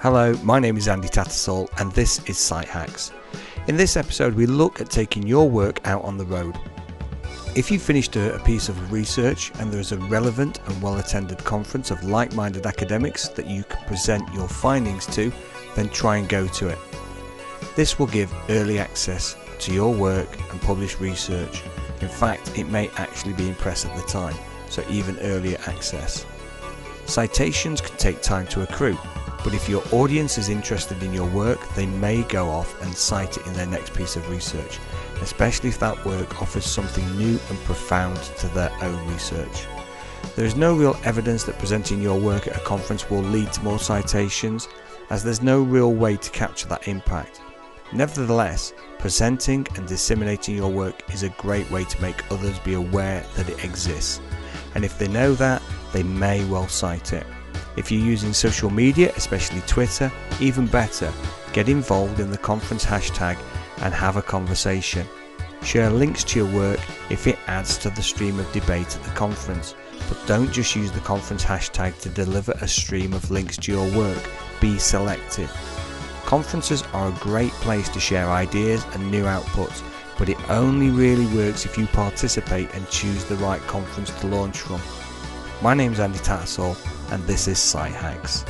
Hello, my name is Andy Tattersall and this is Cite Hacks. In this episode, we look at taking your work out on the road. If you've finished a, piece of research and there is a relevant and well attended conference of like minded academics that you can present your findings to, then try and go to it. This will give early access to your work and published research. In fact, it may actually be in press at the time, so even earlier access. Citations can take time to accrue, but if your audience is interested in your work, they may go off and cite it in their next piece of research, especially if that work offers something new and profound to their own research. There is no real evidence that presenting your work at a conference will lead to more citations, as there's no real way to capture that impact. Nevertheless, presenting and disseminating your work is a great way to make others be aware that it exists, and if they know that, they may well cite it. If you're using social media, especially Twitter, even better, get involved in the conference hashtag and have a conversation. Share links to your work if it adds to the stream of debate at the conference, but don't just use the conference hashtag to deliver a stream of links to your work. Be selective. Conferences are a great place to share ideas and new outputs, but it only really works if you participate and choose the right conference to launch from. My name is Andy Tattersall, and this is Cite Hacks.